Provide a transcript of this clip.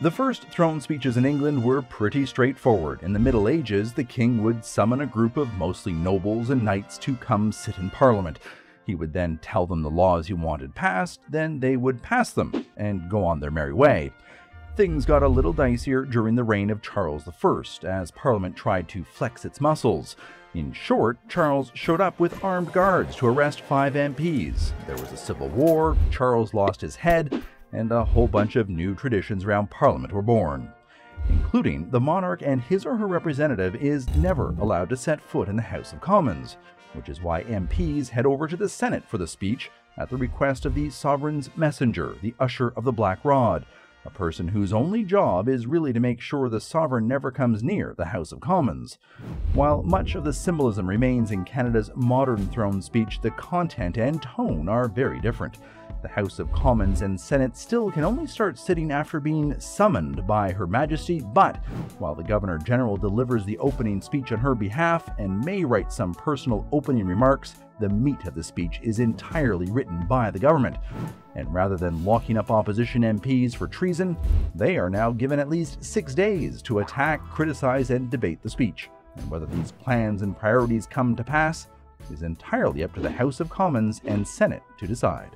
The first throne speeches in England were pretty straightforward. In the Middle Ages, the king would summon a group of mostly nobles and knights to come sit in Parliament. He would then tell them the laws he wanted passed, then they would pass them and go on their merry way. Things got a little dicier during the reign of Charles I, as Parliament tried to flex its muscles. In short, Charles showed up with armed guards to arrest five MPs. There was a civil war, Charles lost his head, and a whole bunch of new traditions around Parliament were born. Including the monarch and his or her representative is never allowed to set foot in the House of Commons, which is why MPs head over to the Senate for the speech at the request of the sovereign's messenger, the Usher of the Black Rod, a person whose only job is really to make sure the sovereign never comes near the House of Commons. While much of the symbolism remains in Canada's modern throne speech, the content and tone are very different. The House of Commons and Senate still can only start sitting after being summoned by Her Majesty, but while the Governor General delivers the opening speech on her behalf and may write some personal opening remarks, the meat of the speech is entirely written by the government. And rather than locking up opposition MPs for treason, they are now given at least six days to attack, criticize, and debate the speech. And whether these plans and priorities come to pass is entirely up to the House of Commons and Senate to decide.